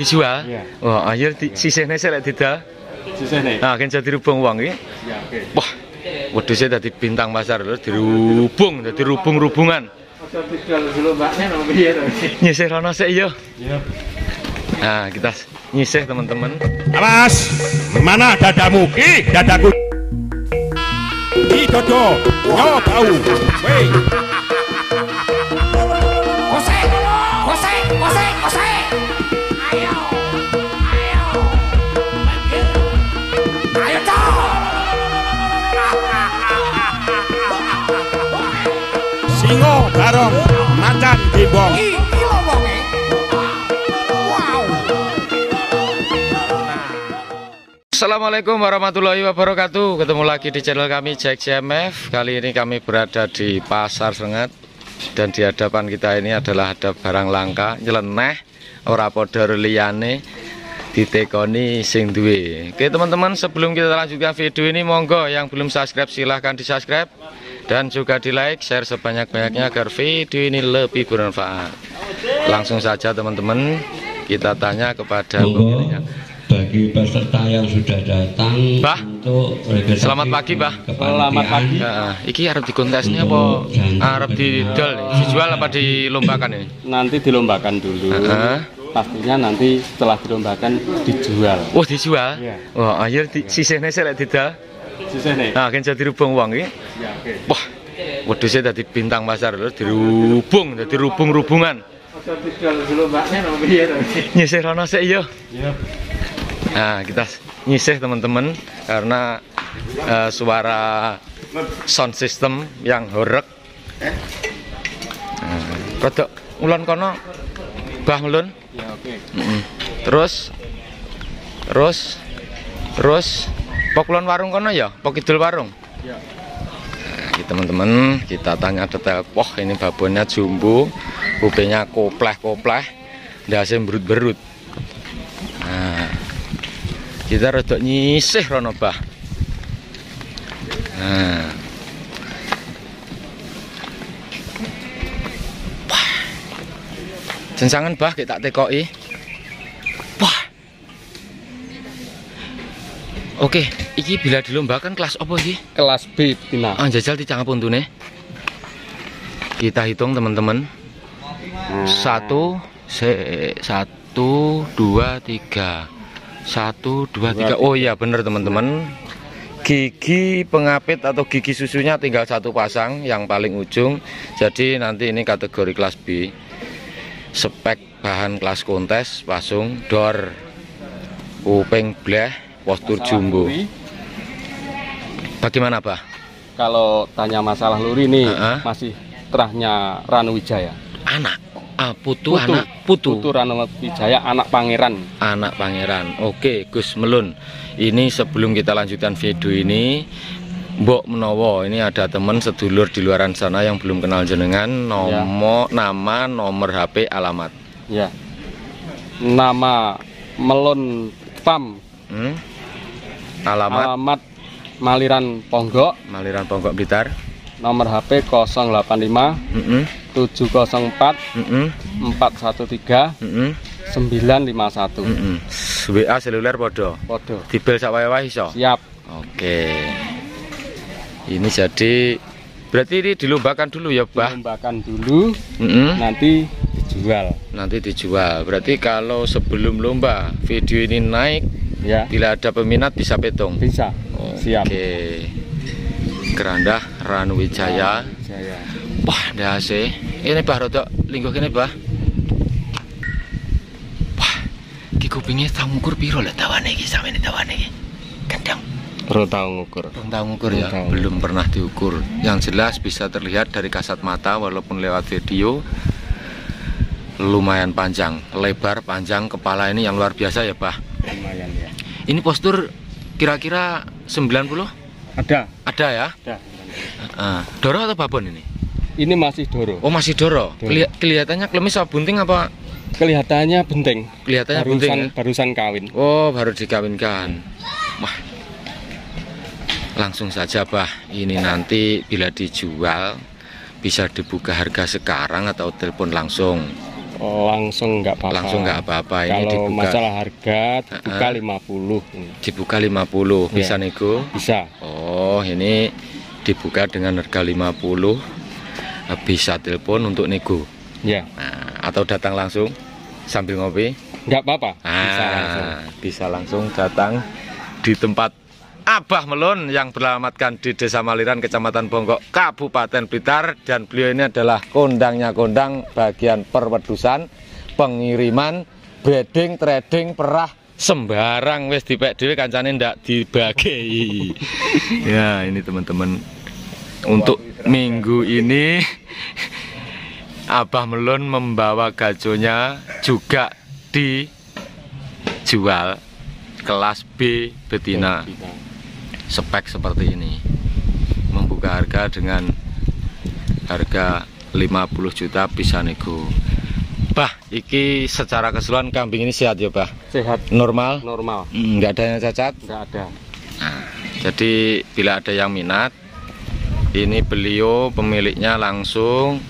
Dijual? Iya. Wah, ayo di, sisihnya saya lihat didal. Susah nih. Nah, kan jadi dirubung uang ini. Ya, oke. Wah, wedhusnya tadi bintang pasar lho, dirubung, dadi rubung-rubungan. Ojo didol dulu mbaknya no piye to? Nyisih rono sik yo. Iya. Nah, kita nyisih teman-teman. Awas, mana dadamu? Ki, dadaku. Ki dodo, yo bau. Wei, macan gimbong. Iki lho wonge. Wow. Assalamualaikum warahmatullahi wabarakatuh Ketemu lagi di channel kami Jack CMF Kali ini kami berada di Pasar Sengat Dan di hadapan kita ini adalah ada barang langka Nyeleneh Ora podo liyane Ditekoni sing duwe Oke teman-teman sebelum kita lanjutkan video ini Monggo yang belum subscribe silahkan di subscribe Dan juga di like share sebanyak-banyaknya Agar video ini lebih bermanfaat Langsung saja teman-teman Kita tanya kepada pemiliknya bagi peserta yang sudah datang Bah, untuk selamat pagi, Bah. kepanitiaan. Selamat pagi. Ya, iki arep dikontes ini apa arep didol? Dijual apa dilombakan ini? Nanti dilombakan dulu. Heeh. Pastinya nanti setelah dilombakan dijual. Wah, dijual. Iya. Wah, ayo di sisihnya saya lihat didol. Nih. Nah, kan jadi rubung uang ini. Ya. Wah, wedhusnya tadi bintang pasar lho, dirubung, dadi rubung-rubungan. Nyisih rono sik yo. Iya. Nah, kita nyisih teman-teman karena eh, suara sound system yang horek. Nah, ulon kono bah ulun. Ya, oke. Terus terus terus pok ulon warung kono ya, pok kidul warung. Ya. Nah, teman-teman, kita tanya detail. Wah, ini babonnya jumbo, kupingnya kopleh-kopleh, ndase berut-berut. Nah, kita rodok nyisih rono bah. Nah. Wah. Jensangan bah kita tekoki. Oke, iki bila dilombakan kelas apa iki? Kelas B Tina. Ah, jajal dicang puntune. Kita hitung teman-teman. Satu, se, satu, dua, tiga. Satu, dua, tiga. Oh iya bener teman-teman. Gigi pengapit atau gigi susunya tinggal satu pasang yang paling ujung. Jadi nanti ini kategori kelas B. Spek bahan kelas kontes, pasung, dor, kuping bleh, postur Masalah jumbo. luri, Bagaimana, Pak? Kalau tanya masalah luri nih Heeh. masih terahnya Ranu Wijaya. Anak. Ah, putu, anak putu. Putu Ranu Wijaya anak pangeran. anak pangeran. Oke, Gus Melun. Ini sebelum kita lanjutkan video ini, Mbok Menowo, ini ada teman sedulur di luaran sana yang belum kenal jenengan, nomor, nama, nomor HP, alamat. Ya. Nama Melon Pam, Hmm? Alamat alamat Maliran Ponggok, Maliran Ponggok Blitar. nomor HP 085 Mm-mm, 704 mm-mm, 413 mm-mm, 951. mm-mm. WA seluler podo. Podo. Dibel sak wae iso. Siap. Oke. Ini jadi berarti ini dilombakan dulu ya, Bah? Lombakan dulu Mm-mm. nanti dijual. nanti dijual. Berarti kalau sebelum lomba video ini naik, Ya. bila ada peminat bisa petung. Bisa. Siap. Oke. Kerandah Ranu Wijaya. Jaya. Wah, dahase. Ini Bah rodok lingkuh kene, Bah. Wah, ki kupinge tau ngukur piro lah tawane iki sampe tawane iki. Gendang. Perlu tahu ngukur. Belum tahu ngukur ya, Belum tahu. belum pernah diukur. Yang jelas bisa terlihat dari kasat mata walaupun lewat video lumayan panjang, lebar, panjang kepala ini yang luar biasa ya, Bah. Ini postur kira-kira 90 Ada. ada ya? Ada. Ah, doro atau babon ini? Ini masih doro. Oh, masih doro. Doro. Keli- kelihatannya klemis apa bunting apa Kelihatannya benteng. kelihatannya bunting Barusan ya? barusan kawin. Oh, baru dikawinkan. Wah. Langsung saja, Bah. Ini nanti bila dijual bisa dibuka harga sekarang atau telepon langsung. Langsung nggak apa-apa. Langsung nggak apa-apa. Ini Kalau dibuka. masalah harga dibuka Uh-uh. 50. Dibuka 50 bisa Iya. nego. Bisa. Oh, ini dibuka dengan harga 50. Eh, Bisa telepon untuk nego. Ya, Nah, atau datang langsung sambil ngopi. nggak apa-apa. Ah, Bisa langsung. bisa langsung datang di tempat Abah Melun yang beralamatkan di Desa Maliran, Kecamatan Bonggok, Kabupaten Blitar. Dan beliau ini adalah kondangnya kondang bagian perwedusan, pengiriman, breeding, trading, perah sembarang. Wis dipek dhewe kancane ndak dibagi. ya, ini teman-teman untuk minggu ini Abah Melun membawa gajonya juga dijual kelas B betina spek seperti ini membuka harga dengan harga 50 juta bisa nego Bah, iki secara keseluruhan kambing ini sehat ya, Bah? Sehat, Normal? normal. Hmm, Nggak ada yang cacat? Nggak ada. Jadi bila ada yang minat, ini beliau pemiliknya langsung.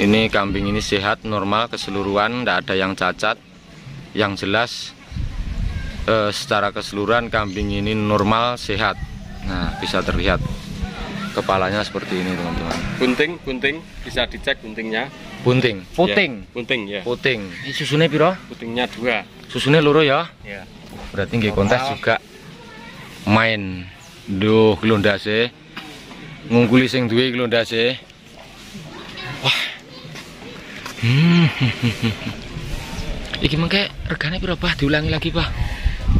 Ini kambing ini sehat, normal, keseluruhan, tidak ada yang cacat. Yang jelas eh, secara keseluruhan kambing ini normal, sehat. Nah, bisa terlihat kepalanya seperti ini, teman-teman. Bunting, bunting bisa dicek buntingnya. Bunting, puting, Ya, bunting ya. puting. Ini susunya piro? Putingnya dua. Susunya loro ya? Ya. Berarti nggih kontes juga main. Duh, glondase. Ngungkuli sing duwe glondase. Wah. Hmm. Iki mengke regane piro, Pak? Diulangi lagi, Pak.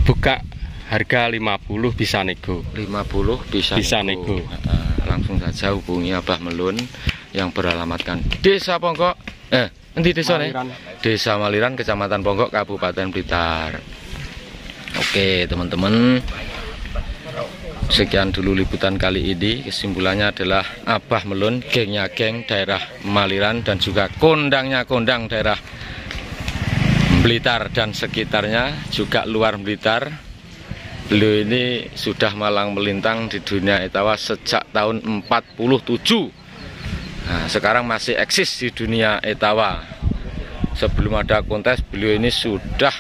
Buka harga 50 bisa nego. 50 bisa Bisa nego. Heeh, langsung saja hubungi Abah Melun yang beralamatkan Desa Ponggok. Eh, endi desa nih? Maliran. Desa Maliran, Kecamatan Ponggok, Kabupaten Blitar. Oke, teman-teman. Sekian dulu liputan kali ini. Kesimpulannya adalah Abah Melun, gengnya geng daerah Maliran dan juga kondangnya kondang daerah Blitar dan sekitarnya, juga luar Blitar. Beliau ini sudah malang melintang di dunia etawa sejak tahun 47. Nah, sekarang masih eksis di dunia etawa. Sebelum ada kontes, beliau ini sudah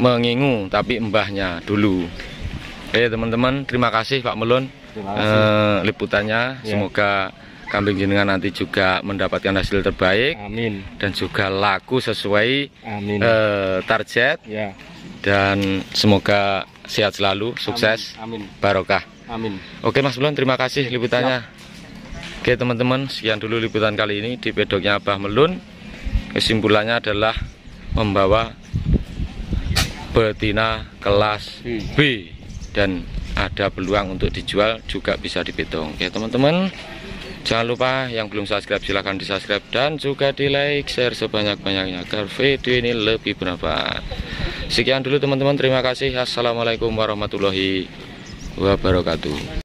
mengingu, tapi mbahnya dulu. Oke teman-teman, terima kasih Pak Melun kasih. eh, liputannya. Ya. Semoga kambing jenengan nanti juga mendapatkan hasil terbaik Amin. dan juga laku sesuai Amin. eh, target ya. dan semoga sehat selalu, sukses, Amin. barokah. Amin. Oke Mas Melun, terima kasih liputannya. Oke teman-teman, sekian dulu liputan kali ini di pedoknya Abah Melun. Kesimpulannya adalah membawa betina kelas B dan ada peluang untuk dijual juga bisa dipedong. Oke teman-teman, jangan lupa yang belum subscribe silahkan di subscribe dan juga di like, share sebanyak-banyaknya agar video ini lebih bermanfaat. Sekian dulu teman-teman, terima kasih. Assalamualaikum warahmatullahi wabarakatuh.